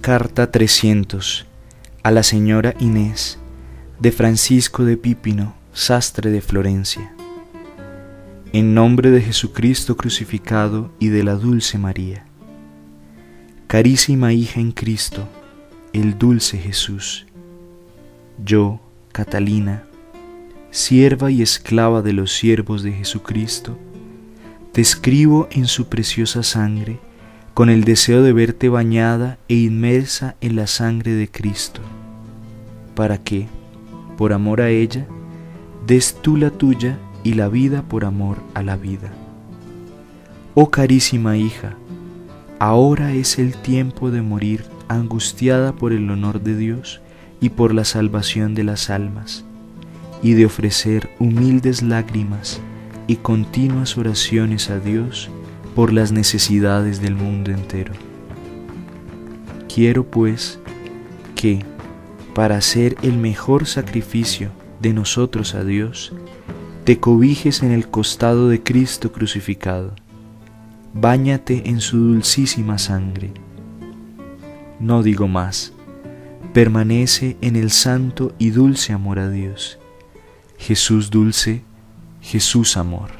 Carta 300 a la señora Inés de Francisco de Pípino, sastre de Florencia. En nombre de Jesucristo crucificado y de la dulce María. Carísima hija en Cristo, el dulce Jesús. Yo, Catalina, sierva y esclava de los siervos de Jesucristo, te escribo en su preciosa sangre con el deseo de verte bañada e inmersa en la sangre de Cristo, para que, por amor a ella, des tú la tuya y la vida por amor a la vida. Oh carísima hija, ahora es el tiempo de morir angustiada por el honor de Dios y por la salvación de las almas, y de ofrecer humildes lágrimas y continuas oraciones a Dios por las necesidades del mundo entero. Quiero pues que, para hacer el mejor sacrificio de nosotros a Dios, te cobijes en el costado de Cristo crucificado, báñate en su dulcísima sangre. No digo más, permanece en el santo y dulce amor a Dios. Jesús dulce, Jesús amor.